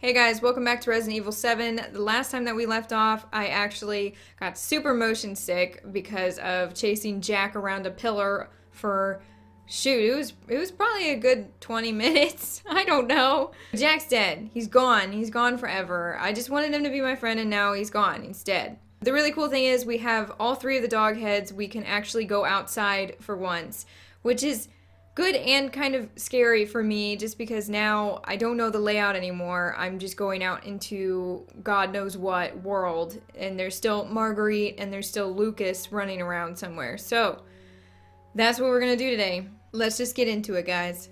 Hey guys, welcome back to Resident Evil 7. The last time that we left off, I actually got super motion sick because of chasing Jack around a pillar for shoot, it was it was probably a good 20 minutes. I don't know. Jack's dead. He's gone. He's gone forever. I just wanted him to be my friend and now he's gone. He's dead. The really cool thing is we have all three of the dog heads. We can actually go outside for once, which is good and kind of scary for me just because now I don't know the layout anymore. I'm just going out into God knows what world, and there's still Marguerite and there's still Lucas running around somewhere. So that's what we're gonna do today. Let's just get into it, guys.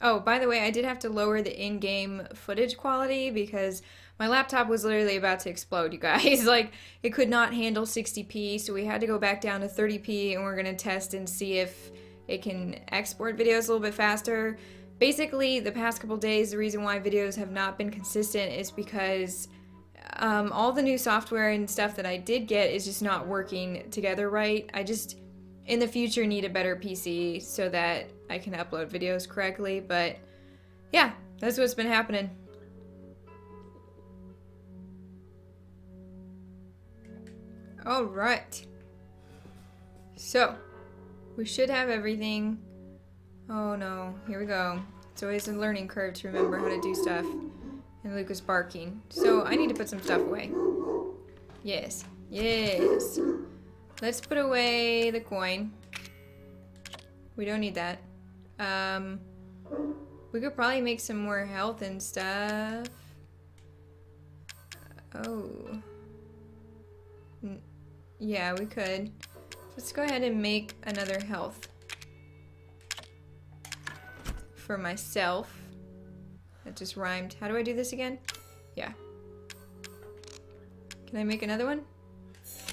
Oh, by the way, I did have to lower the in game footage quality because my laptop was literally about to explode, you guys. like, it could not handle 60p, so we had to go back down to 30p, and we're gonna test and see if it can export videos a little bit faster. Basically, the past couple days, the reason why videos have not been consistent is because um, all the new software and stuff that I did get is just not working together right. I just, in the future, need a better PC so that I can upload videos correctly. But yeah, that's what's been happening. All right. So, we should have everything. Oh no, here we go. It's always a learning curve to remember how to do stuff. And Luke is barking. So I need to put some stuff away. Yes. Yes. Let's put away the coin. We don't need that. Um, we could probably make some more health and stuff. Oh. N yeah, we could. Let's go ahead and make another health for myself. That just rhymed. How do I do this again? Yeah. Can I make another one?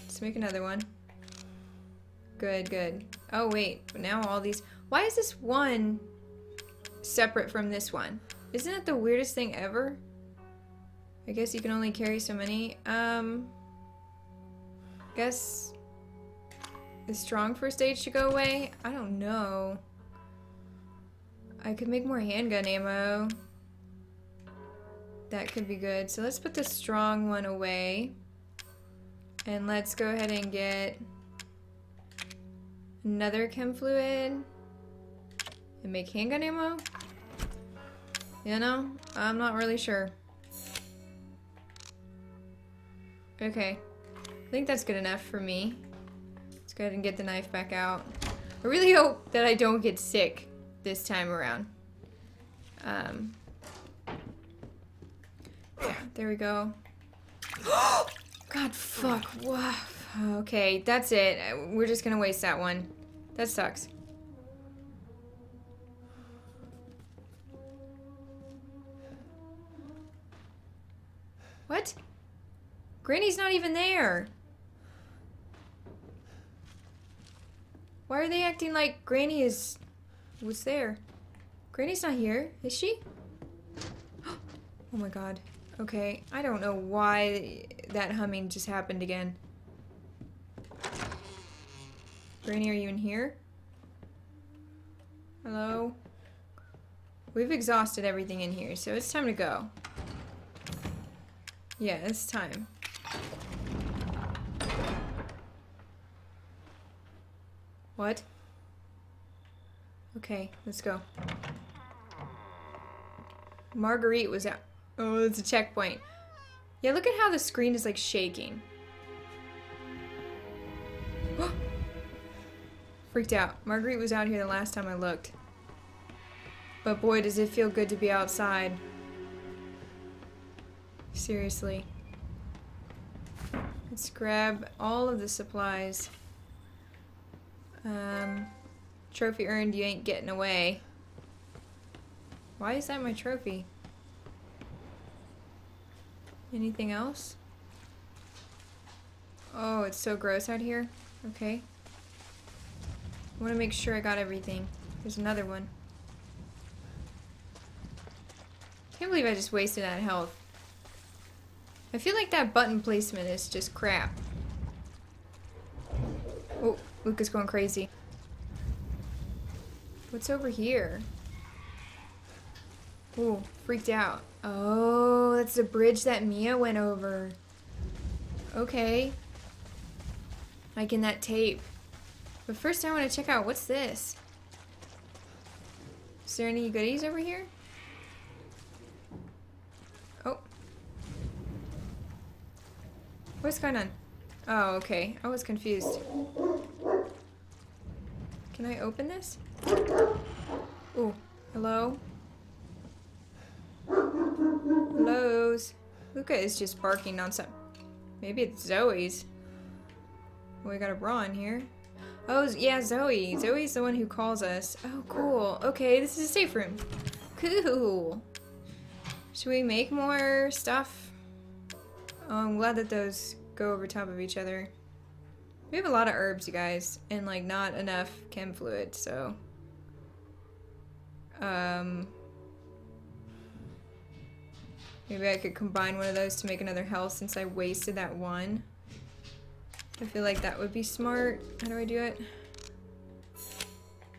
Let's make another one. Good, good. Oh, wait. Now all these... Why is this one separate from this one? Isn't it the weirdest thing ever? I guess you can only carry so many. Um... I guess is strong first aid should go away? I don't know. I could make more handgun ammo. That could be good. So let's put the strong one away. And let's go ahead and get another chem fluid and make handgun ammo. You know, I'm not really sure. Okay, I think that's good enough for me go ahead and get the knife back out. I really hope that I don't get sick this time around. Um, yeah, there we go. God, fuck. Okay, that's it. We're just gonna waste that one. That sucks. What? Granny's not even there. Why are they acting like Granny is... was there? Granny's not here, is she? Oh my god. Okay, I don't know why that humming just happened again. Granny, are you in here? Hello? We've exhausted everything in here, so it's time to go. Yeah, it's time. What? Okay, let's go. Marguerite was out. Oh, it's a checkpoint. Yeah, look at how the screen is like shaking. Freaked out. Marguerite was out here the last time I looked. But boy, does it feel good to be outside. Seriously. Let's grab all of the supplies. Um, trophy earned, you ain't getting away. Why is that my trophy? Anything else? Oh, it's so gross out here. Okay. I want to make sure I got everything. There's another one. Can't believe I just wasted that health. I feel like that button placement is just crap. Is going crazy. What's over here? Ooh, freaked out. Oh, that's the bridge that Mia went over. Okay. Like in that tape. But first I want to check out, what's this? Is there any goodies over here? Oh. What's going on? Oh, okay. I was confused. Can I open this? Ooh, hello? Hellos? Luka is just barking nonstop. Maybe it's Zoe's. we got a bra in here. Oh, yeah, Zoe. Zoe's the one who calls us. Oh, cool. Okay, this is a safe room. Cool. Should we make more stuff? Oh, I'm glad that those go over top of each other. We have a lot of herbs, you guys, and like not enough chem fluid, so. Um. Maybe I could combine one of those to make another health since I wasted that one. I feel like that would be smart. How do I do it?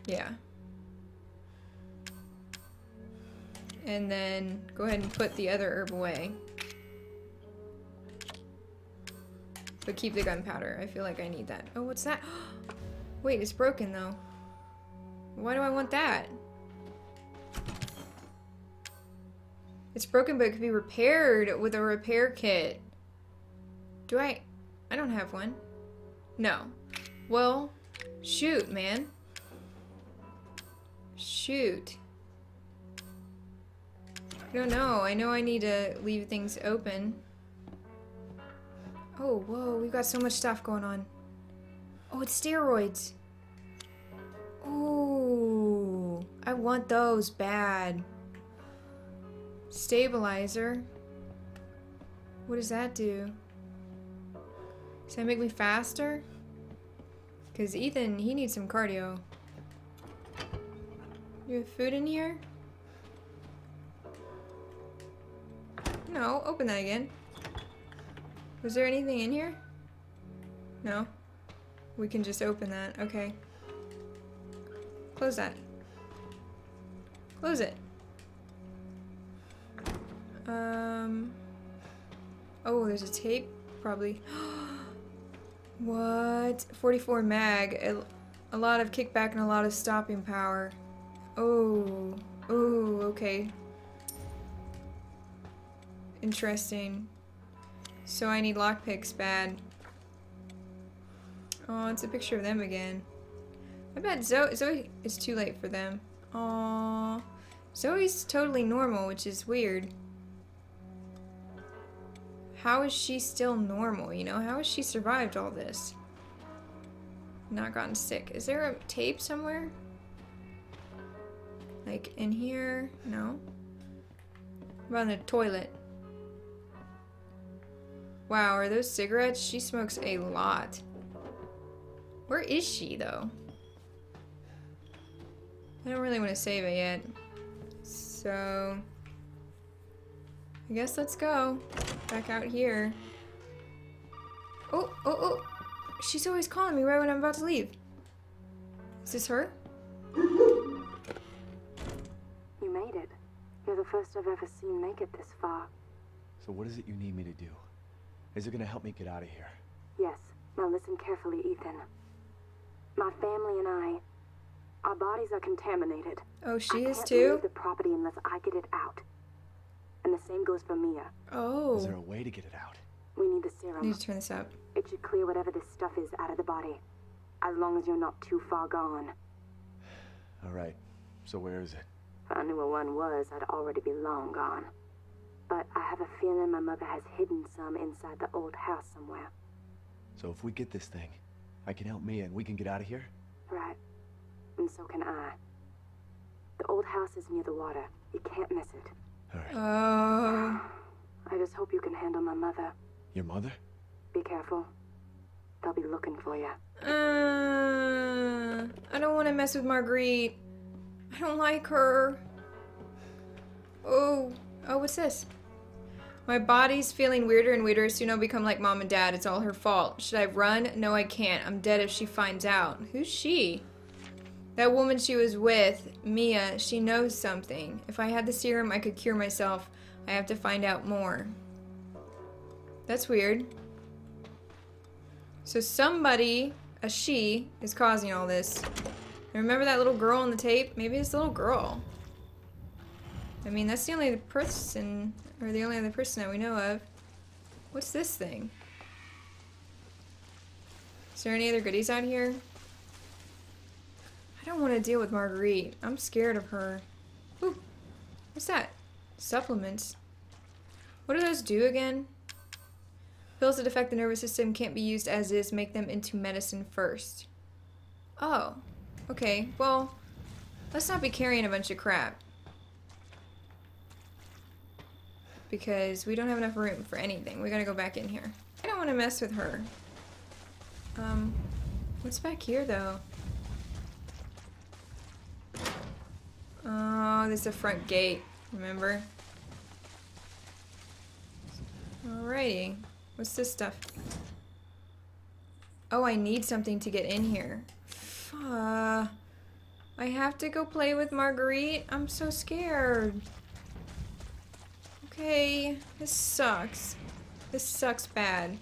Yeah. And then go ahead and put the other herb away. But keep the gunpowder. I feel like I need that. Oh, what's that? Wait, it's broken though. Why do I want that? It's broken, but it could be repaired with a repair kit. Do I? I don't have one. No. Well, shoot, man. Shoot. I don't know. I know I need to leave things open. Oh, whoa, we've got so much stuff going on. Oh, it's steroids. Ooh, I want those bad. Stabilizer. What does that do? Does that make me faster? Because Ethan, he needs some cardio. You have food in here? No, open that again. Was there anything in here? No? We can just open that. Okay. Close that. Close it. Um. Oh, there's a tape, probably. what? 44 mag. A, a lot of kickback and a lot of stopping power. Oh. Oh, okay. Interesting. So I need lockpicks bad. Oh, it's a picture of them again. I bet Zoe, Zoe is too late for them. Oh, Zoe's totally normal, which is weird. How is she still normal, you know? How has she survived all this? Not gotten sick. Is there a tape somewhere? Like in here? No. About the toilet. Wow, are those cigarettes? She smokes a lot. Where is she, though? I don't really want to save it yet. So... I guess let's go. Back out here. Oh, oh, oh! She's always calling me right when I'm about to leave. Is this her? You made it. You're the first I've ever seen make it this far. So what is it you need me to do? Is it gonna help me get out of here? Yes. Now listen carefully, Ethan. My family and I, our bodies are contaminated. Oh, she I is can't too? leave the property unless I get it out. And the same goes for Mia. Oh. Is there a way to get it out? We need the serum. I serum. need to turn this up. It should clear whatever this stuff is out of the body. As long as you're not too far gone. Alright. So where is it? If I knew where one was, I'd already be long gone. But I have a feeling my mother has hidden some inside the old house somewhere. So if we get this thing, I can help Mia and we can get out of here? Right. And so can I. The old house is near the water. You can't miss it. Alright. Oh. I just hope you can handle my mother. Your mother? Be careful. They'll be looking for you. Uh, I don't want to mess with Marguerite. I don't like her. Oh. Oh, what's this? My body's feeling weirder and weirder. Soon I'll become like mom and dad. It's all her fault. Should I run? No, I can't. I'm dead if she finds out. Who's she? That woman she was with, Mia, she knows something. If I had the serum, I could cure myself. I have to find out more. That's weird. So somebody, a she, is causing all this. Remember that little girl on the tape? Maybe it's the little girl. I mean, that's the only person, or the only other person that we know of. What's this thing? Is there any other goodies out here? I don't want to deal with Marguerite. I'm scared of her. Ooh, what's that? Supplements. What do those do again? Pills that affect the nervous system can't be used as is. Make them into medicine first. Oh, okay. Well, let's not be carrying a bunch of crap. Because we don't have enough room for anything. We gotta go back in here. I don't want to mess with her. Um, what's back here though? Oh, there's a front gate, remember? Alrighty. What's this stuff? Oh, I need something to get in here. Uh, I have to go play with Marguerite? I'm so scared. Okay, this sucks. This sucks bad.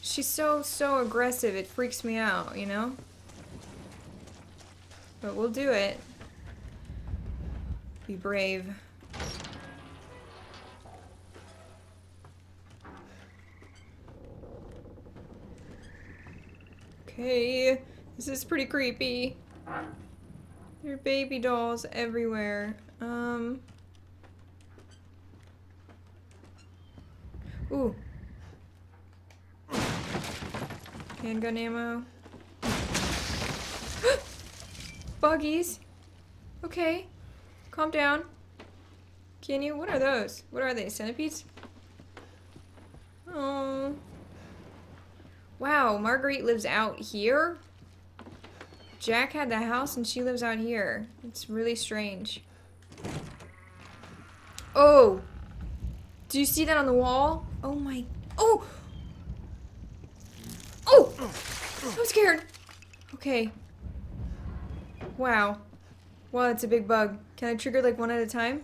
She's so, so aggressive, it freaks me out, you know? But we'll do it. Be brave. Okay, this is pretty creepy. There are baby dolls everywhere. Um. Ooh. Handgun ammo. Buggies. Okay. Calm down. Can you? What are those? What are they? Centipedes? Oh. Wow, Marguerite lives out here? Jack had the house and she lives out here. It's really strange. Oh! Do you see that on the wall? Oh my... Oh! Oh! I'm scared. Okay. Wow. Wow, that's a big bug. Can I trigger like one at a time?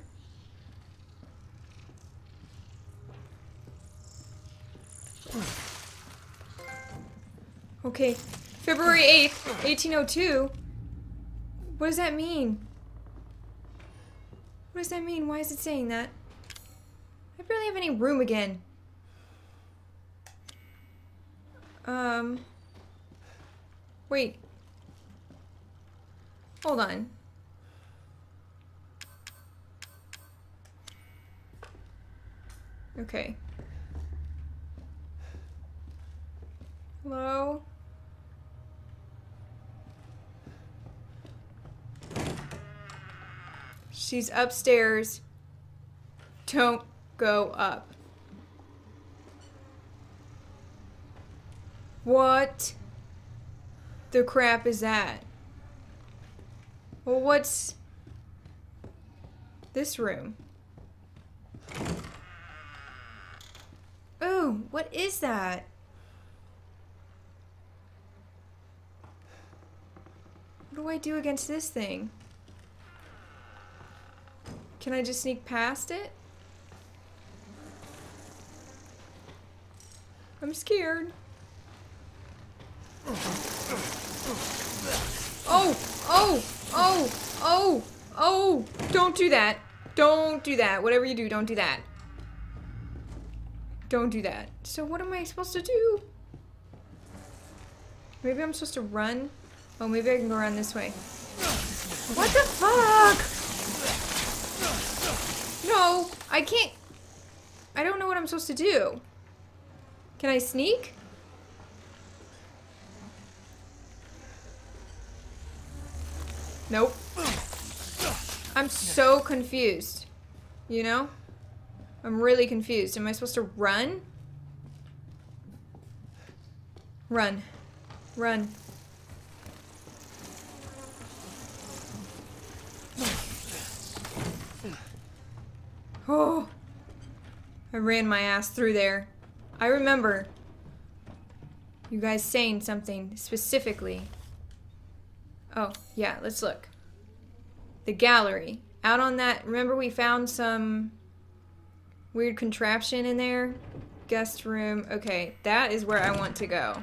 Okay. February 8th, 1802. What does that mean? What does that mean? Why is it saying that? I barely have any room again. Um. Wait. Hold on. Okay. Hello? She's upstairs. Don't go up. What the crap is that? Well, what's this room? Oh, what is that? What do I do against this thing? Can I just sneak past it? I'm scared. Oh, oh, oh, oh, oh, don't do that. Don't do that. Whatever you do, don't do that. Don't do that. So what am I supposed to do? Maybe I'm supposed to run? Oh, maybe I can go around this way. What the fuck? No, I can't. I don't know what I'm supposed to do. Can I sneak? Nope. I'm so confused. You know? I'm really confused. Am I supposed to run? Run. Run. Oh. I ran my ass through there. I remember you guys saying something specifically. Oh, yeah, let's look. The gallery. out on that, remember we found some weird contraption in there? Guest room. Okay, that is where I want to go.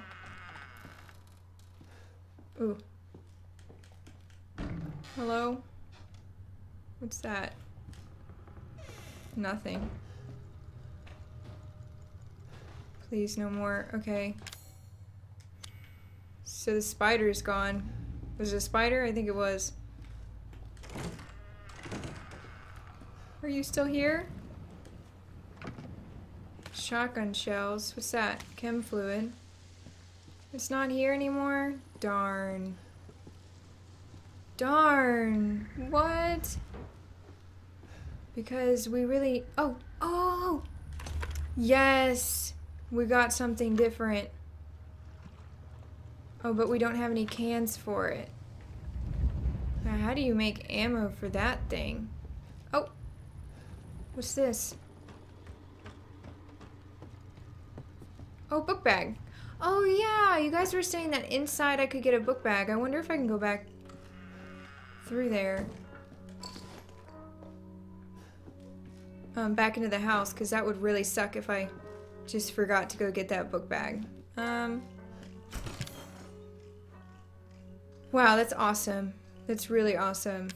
Ooh. Hello? What's that? Nothing. Please, no more. Okay. So the spider's gone. Was it a spider? I think it was. Are you still here? Shotgun shells. What's that? Chem fluid. It's not here anymore? Darn. Darn. What? Because we really... Oh! Oh! Yes! We got something different. Oh, but we don't have any cans for it. Now, how do you make ammo for that thing? Oh! What's this? Oh, book bag. Oh, yeah, you guys were saying that inside I could get a book bag. I wonder if I can go back through there. Um, back into the house, because that would really suck if I just forgot to go get that book bag. Um, wow, that's awesome. That's really awesome.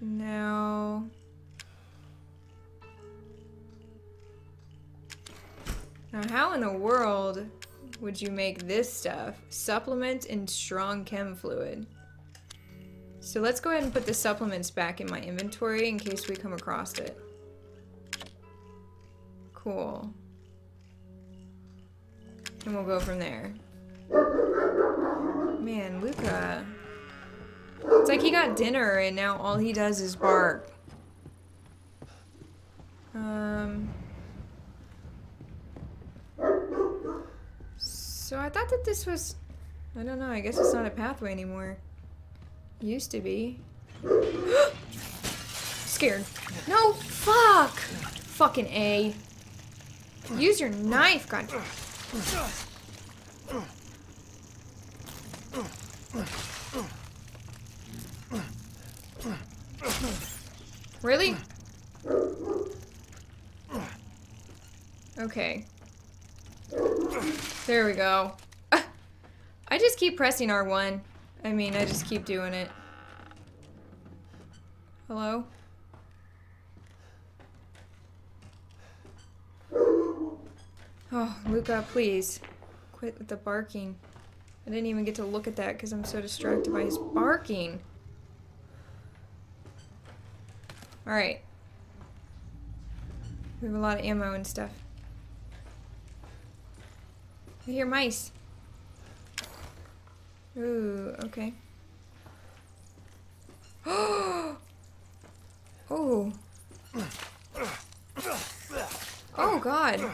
Now... Now, how in the world would you make this stuff? Supplement and strong chem fluid. So let's go ahead and put the supplements back in my inventory in case we come across it. Cool. And we'll go from there. Man, Luka. It's like he got dinner and now all he does is bark. Um... So I thought that this was... I don't know, I guess it's not a pathway anymore. Used to be. Scared. No, fuck! Fucking A. Use your knife, god. Really? Okay. There we go. I just keep pressing R1. I mean, I just keep doing it. Hello? Oh, Luka, please. Quit with the barking. I didn't even get to look at that because I'm so distracted by his barking. Alright. We have a lot of ammo and stuff. I hear mice. Ooh, okay. oh. Oh god.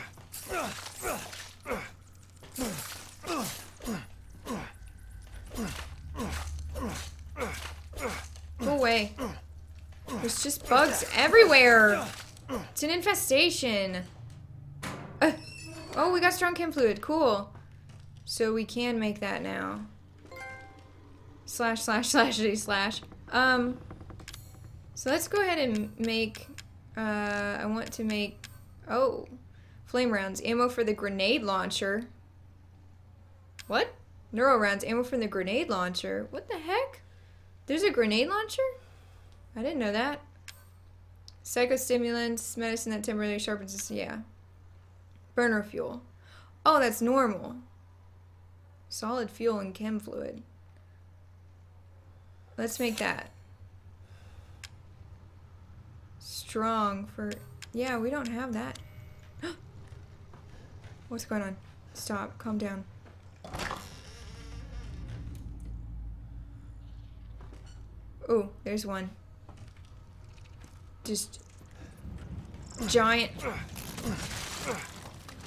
Go away. There's just bugs everywhere. It's an infestation. Uh. Oh, we got strong chem fluid. Cool. So we can make that now. Slash, slash, slash, slash. Um, so let's go ahead and make, uh, I want to make, oh, flame rounds. Ammo for the grenade launcher. What? Neuro rounds. Ammo from the grenade launcher. What the heck? There's a grenade launcher? I didn't know that. Psychostimulants, medicine that temporarily sharpens, yeah. Burner fuel. Oh, that's normal. Solid fuel and chem fluid. Let's make that. Strong for... Yeah, we don't have that. What's going on? Stop. Calm down. Oh, there's one. Just... Giant...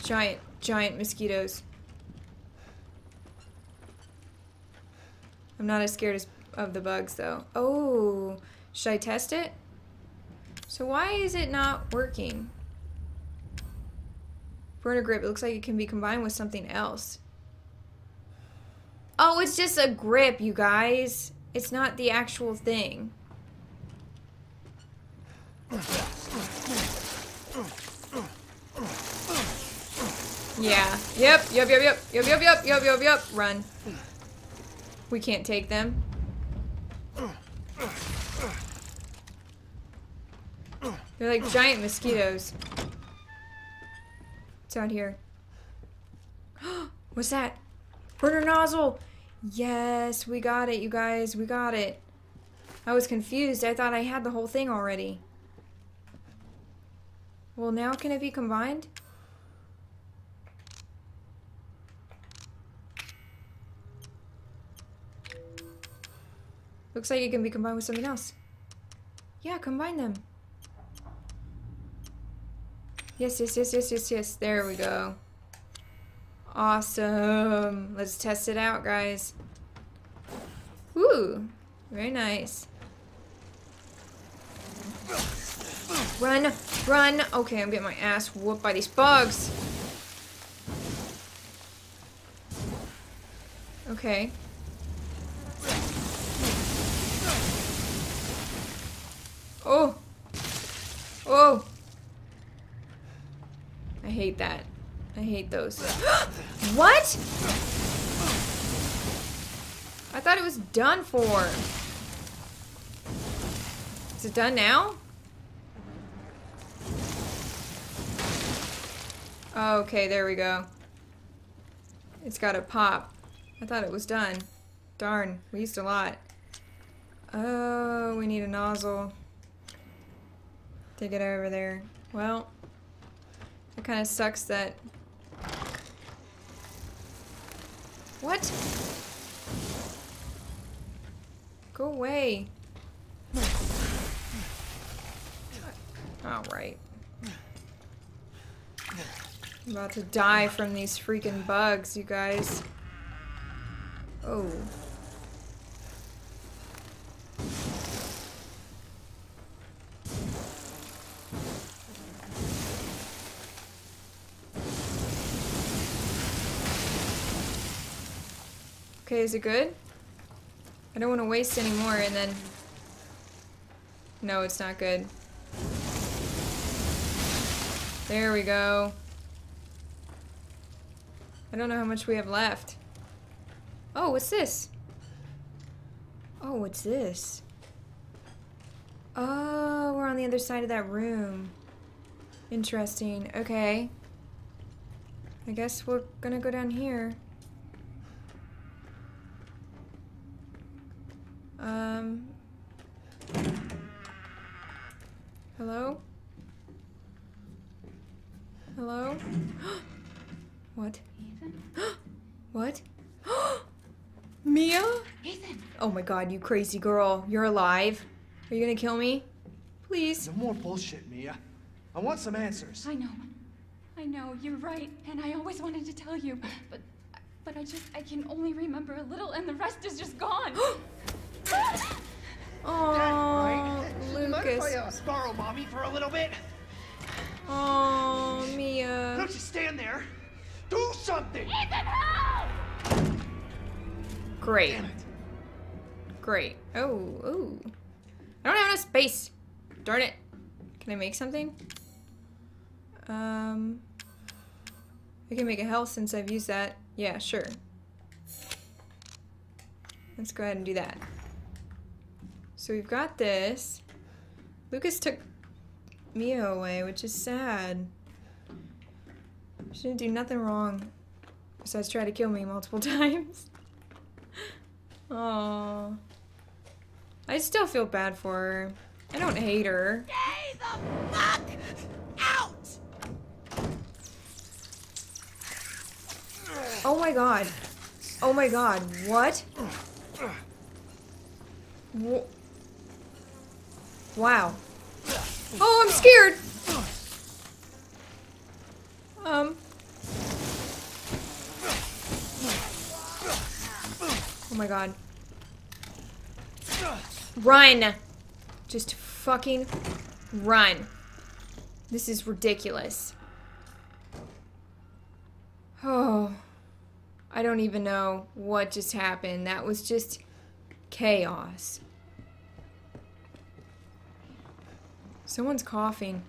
Giant, giant mosquitoes. I'm not as scared as, of the bugs, though. Oh, should I test it? So why is it not working? Burner grip, it looks like it can be combined with something else. Oh, it's just a grip, you guys. It's not the actual thing. Yeah. Yep. Yep. Yep. Yep. Yep. Yep. Yep. Yep. Yep. Yep. Run. We can't take them. They're like giant mosquitoes. What's out here? What's that? Burner nozzle! Yes, we got it, you guys. We got it. I was confused. I thought I had the whole thing already. Well, now can it be combined? Looks like it can be combined with something else. Yeah, combine them. Yes, yes, yes, yes, yes, yes. There we go. Awesome. Let's test it out, guys. Woo. Very nice. Run, run. Okay, I'm getting my ass whooped by these bugs. Okay. Oh. Oh. I hate that. I hate those. what? I thought it was done for. Is it done now? Okay, there we go. It's got a pop. I thought it was done. Darn, we used a lot. Oh, we need a nozzle to get over there. Well, it kind of sucks that... What? Go away. Alright. I'm about to die from these freaking bugs, you guys. Oh. Is it good? I don't want to waste any more and then... No, it's not good. There we go. I don't know how much we have left. Oh, what's this? Oh, what's this? Oh, we're on the other side of that room. Interesting. Okay. I guess we're gonna go down here. Um. Hello? Hello? what? Ethan? what? Mia? Ethan! Oh my god, you crazy girl. You're alive. Are you gonna kill me? Please. No more bullshit, Mia. I want some answers. I know. I know, you're right, and I always wanted to tell you, but but I just I can only remember a little and the rest is just gone. Oh, Lucas. uh, borrow mommy for a little bit? Oh, Mia. Don't you stand there. Do something! Great. Damn it. Great. Oh, oh. I don't have enough space. Darn it. Can I make something? Um, I can make a health since I've used that. Yeah, sure. Let's go ahead and do that. So we've got this. Lucas took Mia away, which is sad. She didn't do nothing wrong. Besides try to kill me multiple times. Oh. I still feel bad for her. I don't hate her. Stay the fuck out! Oh my god. Oh my god. What? Wha- Wow. Oh, I'm scared. Um. Oh my god. Run. Just fucking run. This is ridiculous. Oh. I don't even know what just happened. That was just chaos. Someone's coughing.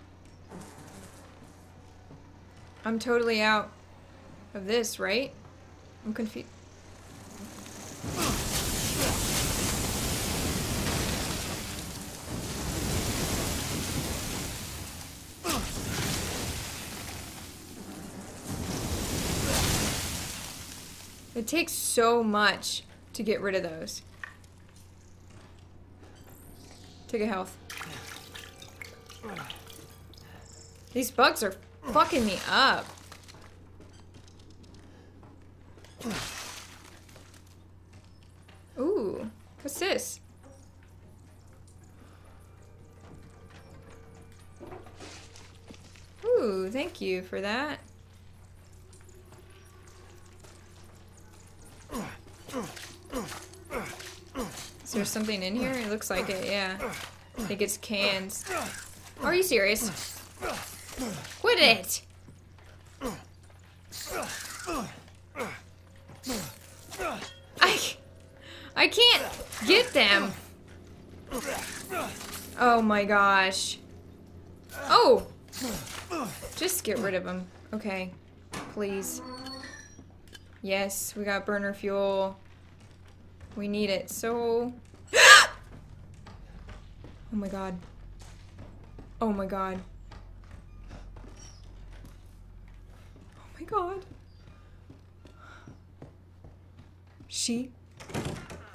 I'm totally out of this, right? I'm confused. It takes so much to get rid of those. Take a health. These bugs are fucking me up. Ooh, what's this? Ooh, thank you for that. Is there something in here? It looks like it, yeah. I think it's cans. Are you serious? Quit it! I, I can't get them. Oh my gosh. Oh! Just get rid of them. Okay. Please. Yes, we got burner fuel. We need it so... oh my god. Oh my god. Oh my god. She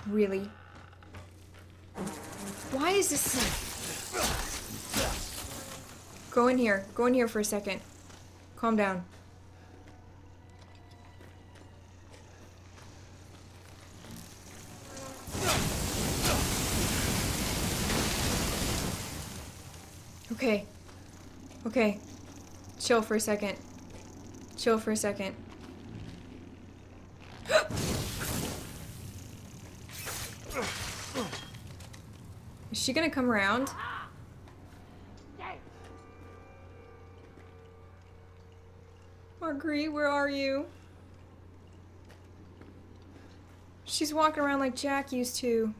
really... Why is this... Go in here. Go in here for a second. Calm down. Okay. Okay. Chill for a second. Chill for a second. Is she gonna come around? Marguerite, where are you? She's walking around like Jack used to.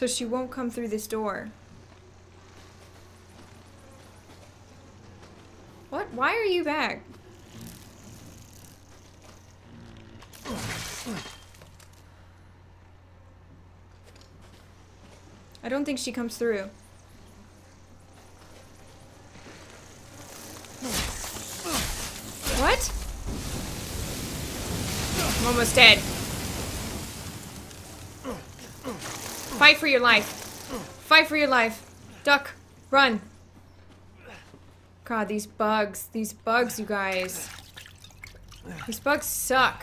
So she won't come through this door. What? Why are you back? I don't think she comes through. What? I'm almost dead. Fight for your life. Fight for your life. Duck. Run. God, these bugs. These bugs, you guys. These bugs suck.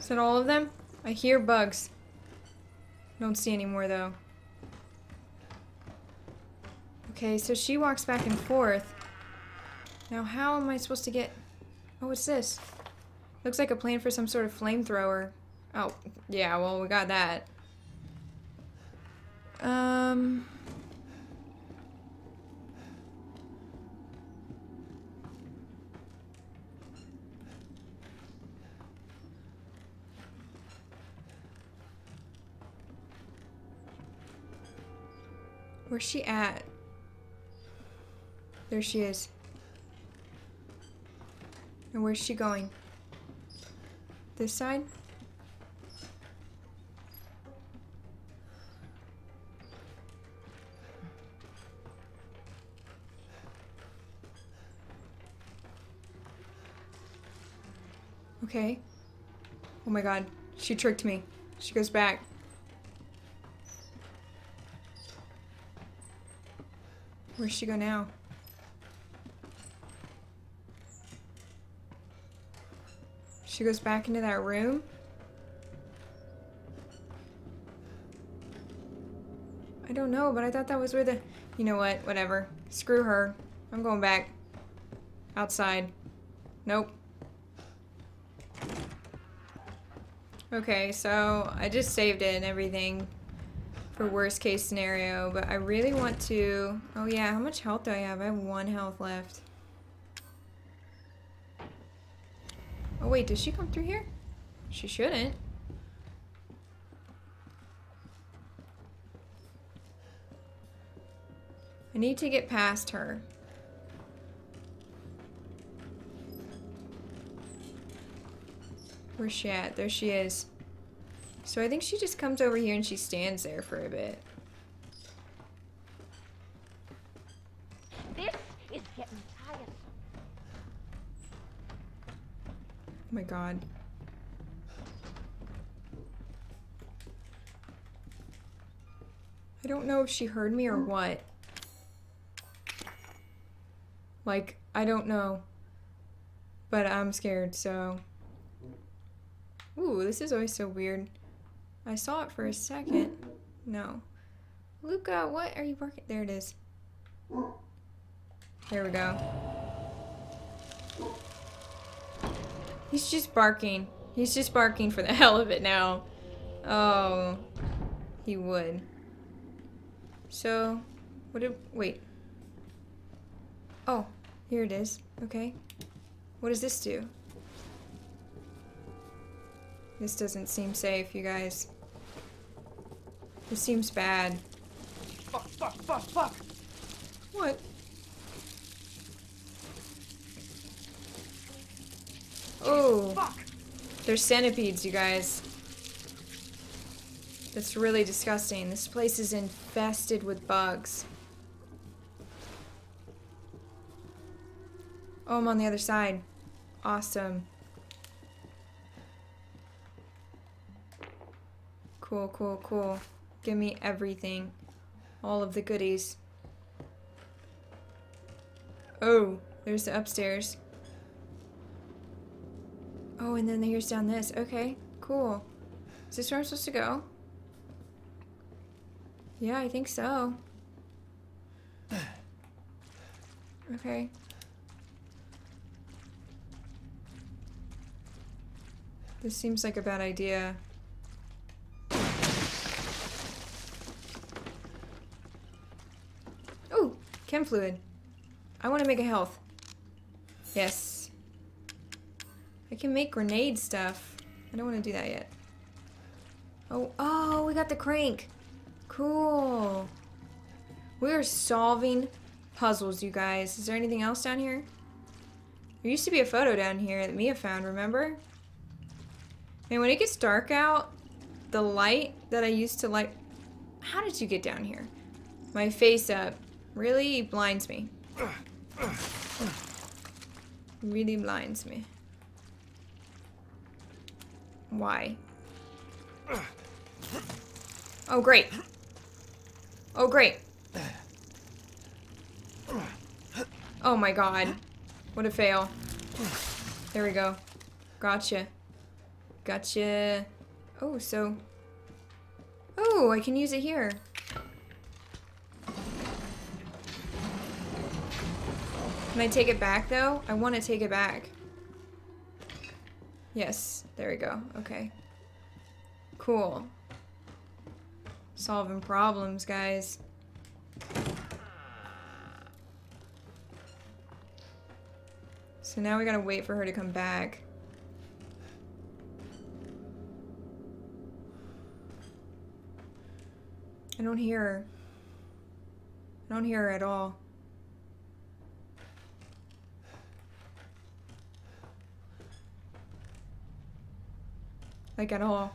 Is that all of them? I hear bugs. Don't see any more though. Okay, so she walks back and forth. Now how am I supposed to get... Oh, what's this? Looks like a plan for some sort of flamethrower. Oh, yeah, well, we got that. Um... Where's she at? There she is. And where's she going? This side? Okay. Oh my god. She tricked me. She goes back. Where's she go now? She goes back into that room? I don't know, but I thought that was where the... You know what? Whatever. Screw her. I'm going back. Outside. Nope. Okay, so I just saved it and everything for worst case scenario, but I really want to... Oh yeah, how much health do I have? I have one health left. Oh wait, does she come through here? She shouldn't. I need to get past her. Where's she at? There she is. So I think she just comes over here and she stands there for a bit. This is getting tiresome. Oh my god. I don't know if she heard me or what. Like, I don't know. But I'm scared, so... Ooh, this is always so weird. I saw it for a second. No. Luka, what are you barking? There it is. There we go. He's just barking. He's just barking for the hell of it now. Oh. He would. So, what did, wait. Oh, here it is. Okay. What does this do? This doesn't seem safe, you guys. This seems bad. Fuck, fuck, fuck, fuck! What? Oh, there's centipedes, you guys. That's really disgusting. This place is infested with bugs. Oh, I'm on the other side. Awesome. Cool, cool, cool. Give me everything. All of the goodies. Oh, there's the upstairs. Oh, and then here's down this. Okay, cool. Is this where I'm supposed to go? Yeah, I think so. Okay. This seems like a bad idea. Oh, chem fluid. I want to make a health. Yes. I can make grenade stuff. I don't want to do that yet. Oh, oh, we got the crank. Cool. We are solving puzzles, you guys. Is there anything else down here? There used to be a photo down here that Mia found, remember? And when it gets dark out, the light that I used to light... How did you get down here? My face up really blinds me. Really blinds me. Why? Oh, great. Oh, great. Oh my god. What a fail. There we go. Gotcha. Gotcha. Oh, so... Oh, I can use it here. Can I take it back, though? I want to take it back. Yes, there we go. Okay. Cool. Solving problems, guys. So now we gotta wait for her to come back. I don't hear her. I don't hear her at all. Like at all.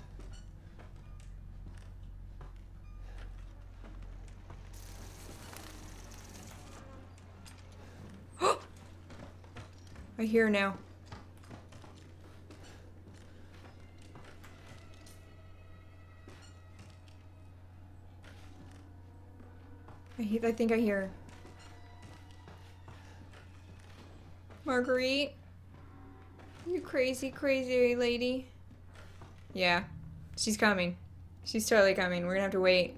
I hear now. I, he- I think I hear. Marguerite? You crazy, crazy lady. Yeah, she's coming. She's totally coming. We're gonna have to wait.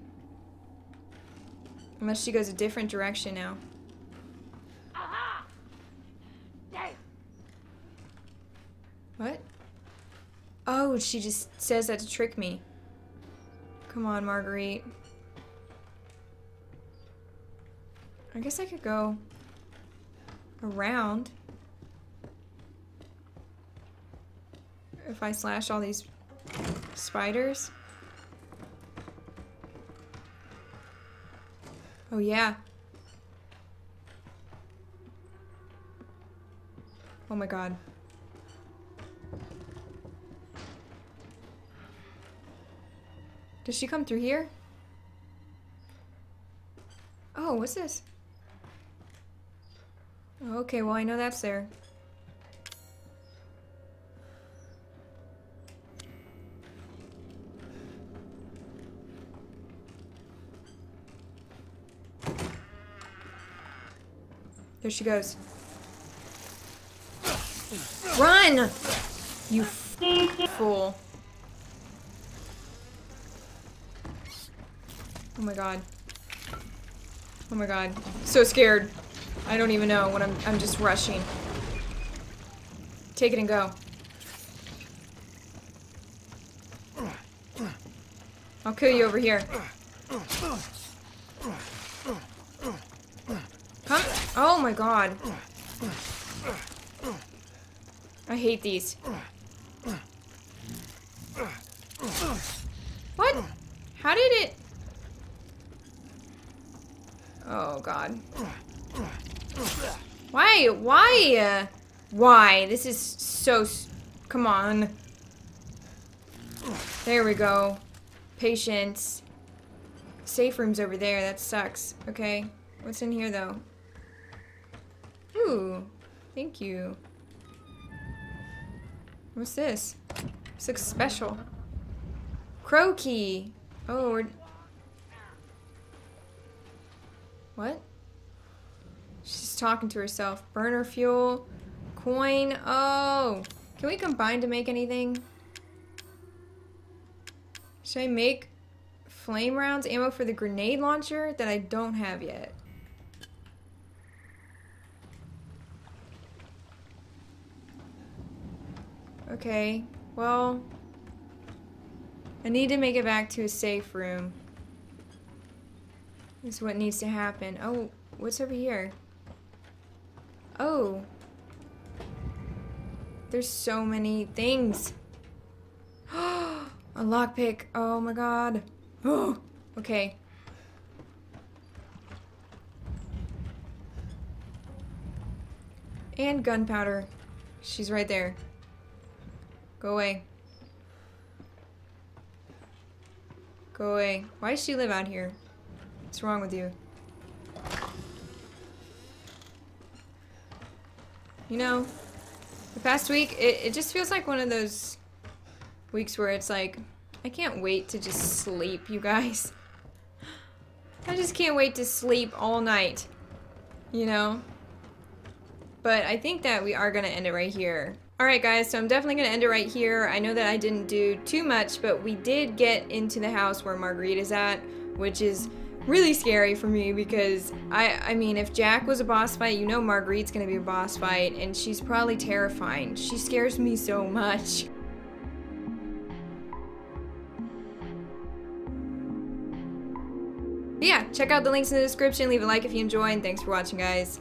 Unless she goes a different direction now. What? Oh, she just says that to trick me. Come on, Marguerite. I guess I could go around. If I slash all these spiders. Oh yeah. Oh my god. Does she come through here? Oh, what's this? Okay, well I know that's there. There she goes. Run! You fool. Oh my god. Oh my god. So scared. I don't even know what I'm I'm just rushing. Take it and go. I'll kill you over here. Come. Oh my god. I hate these. What? How did it? Oh god. Why? Why? Why? This is so... Come on. There we go. Patience. Safe room's over there. That sucks. Okay. What's in here, though? Ooh. Thank you. What's this? This looks special. Crow key. Oh, we're... What? She's talking to herself. Burner fuel. Coin. Oh. Can we combine to make anything? Should I make flame rounds, ammo for the grenade launcher that I don't have yet? Okay, well, I need to make it back to a safe room. This Is what needs to happen. Oh, what's over here? Oh. There's so many things. a lockpick. Oh my god. Oh. Okay. And gunpowder. She's right there. Go away. Go away. Why does she live out here? What's wrong with you? You know, the past week, it, it just feels like one of those weeks where it's like, I can't wait to just sleep, you guys. I just can't wait to sleep all night. You know? But I think that we are going to end it right here. Alright guys, so I'm definitely going to end it right here. I know that I didn't do too much, but we did get into the house where Marguerite is at, which is really scary for me because I I mean if Jack was a boss fight, you know Marguerite's gonna be a boss fight and she's probably terrifying. She scares me so much. But yeah, check out the links in the description, leave a like if you enjoy, and thanks for watching guys.